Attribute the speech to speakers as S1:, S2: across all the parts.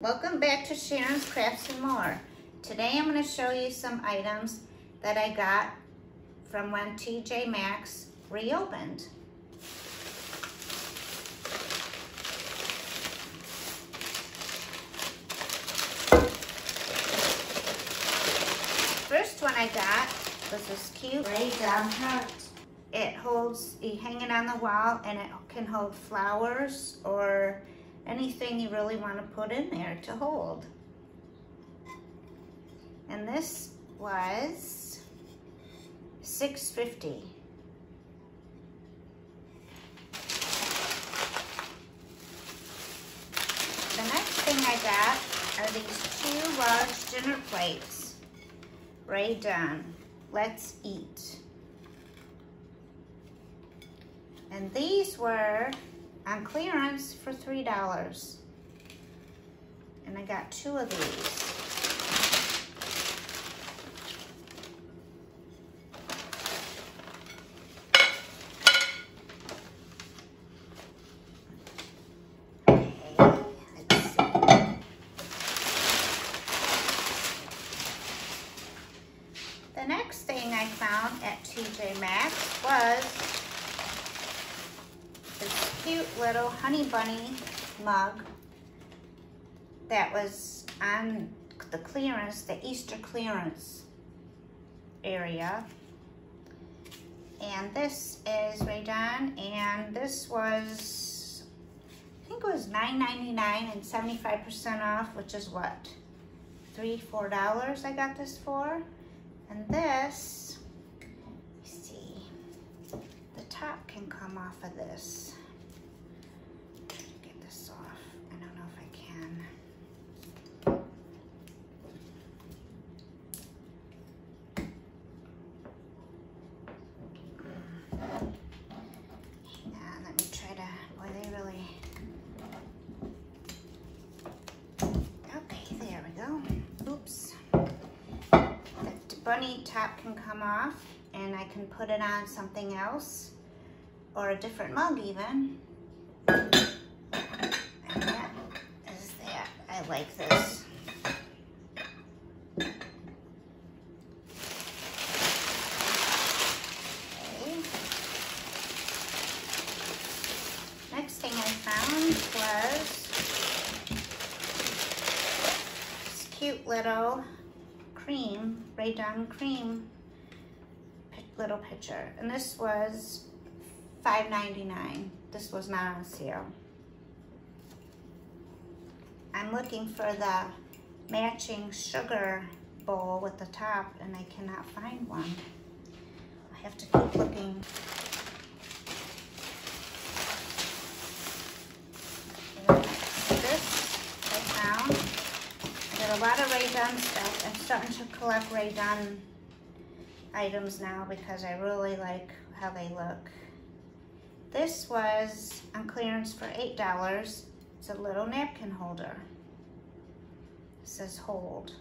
S1: Welcome back to Sharon's Crafts and More. Today I'm going to show you some items that I got from when TJ Maxx reopened. First one I got was this cute Rae Dunn heart. It holds, you hang it on the wall and it can hold flowers or anything you really want to put in there to hold. And this was 650. The next thing I got are these two large dinner plates. Rae Dunn. Let's eat. And these were on clearance for $3. And I got two of these. The next thing I found at TJ Maxx was cute little honey bunny mug that was on the clearance, the Easter clearance area. And this is Rae Dunn, and this was, I think it was $9.99 and 75% off, which is what? Three, four dollars I got this for. And this, see, the top can come off of this. Bunny top can come off and I can put it on something else or a different mug even. And that is that. I like this. Okay. Next thing I found was this cute little cream, Rae Dunn cream little pitcher. And this was $5.99. This was not on sale. I'm looking for the matching sugar bowl with the top and I cannot find one. I have to keep looking. A lot of Rae Dunn stuff. I'm starting to collect Rae Dunn items now because I really like how they look. This was on clearance for $8. It's a little napkin holder. It says hold.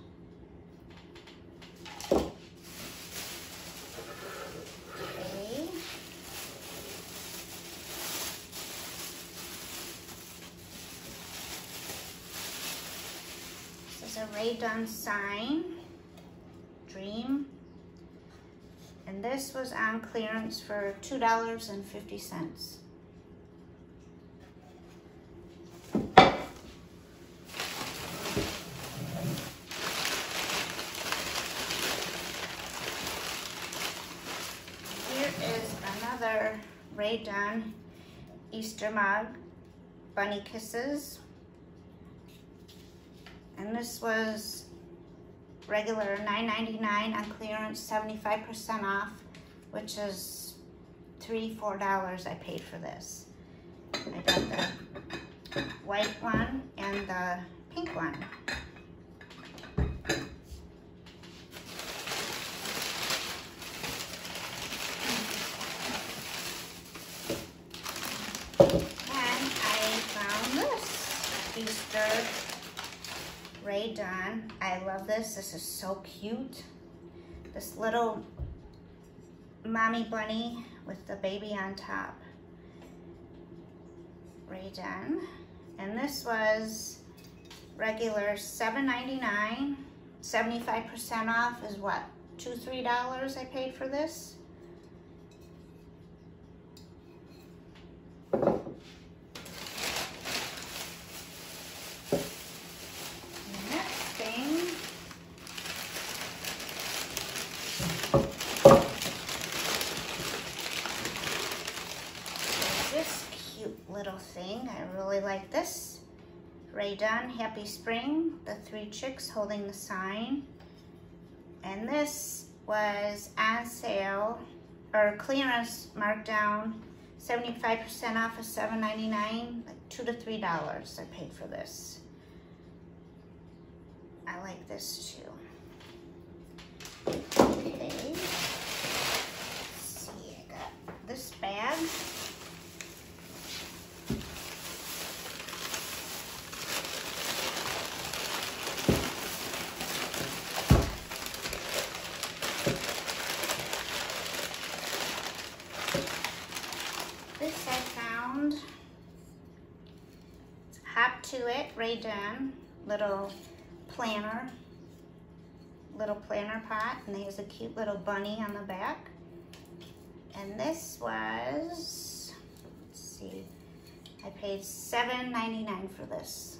S1: A Rae sign, Dream. And this was on clearance for $2.50. Here is another Rae Dunn Easter mug, Bunny Kisses. And this was regular $9.99 on clearance, 75% off, which is three, four dollars I paid for this. I got the white one and the pink one. And I found this Easter Dunn. I love this. This is so cute. This little mommy bunny with the baby on top. Rae Dunn. And this was regular $7.99. 75% off is what? Two, three dollars I paid for this. Like this. Rae Dunn, Happy Spring, the three chicks holding the sign. And this was on sale, or clearance markdown, 75% off of $7.99, like two to $3 I paid for this. I like this too. Okay. Let's see, I got this bag. Rae Dunn, little planner, little planner pot, and there's a cute little bunny on the back. And this was, let's see, I paid $7.99 for this.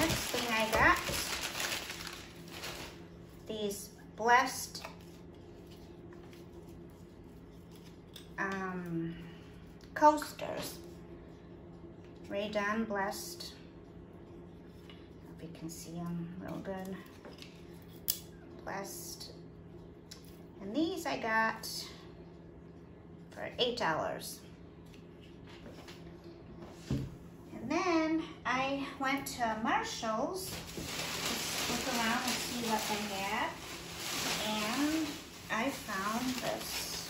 S1: Next thing I got these blessed um, coasters. Rae Dunn Blessed. Hope you can see them real good. Blessed. And these I got for $8. And then I went to Marshalls look around and see what they had. And I found this.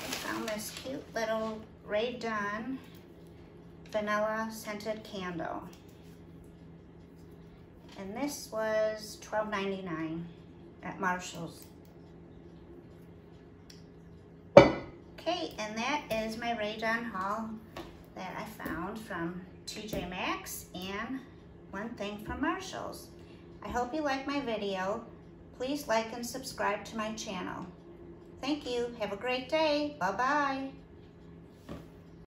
S1: I found this cute little Rae Dunn vanilla scented candle. And this was $12.99 at Marshalls. Okay, and that is my Rae Dunn haul that I found from TJ Maxx and one thing from Marshalls. I hope you like my video. Please like and subscribe to my channel. Thank you. Have a great day. Bye-bye.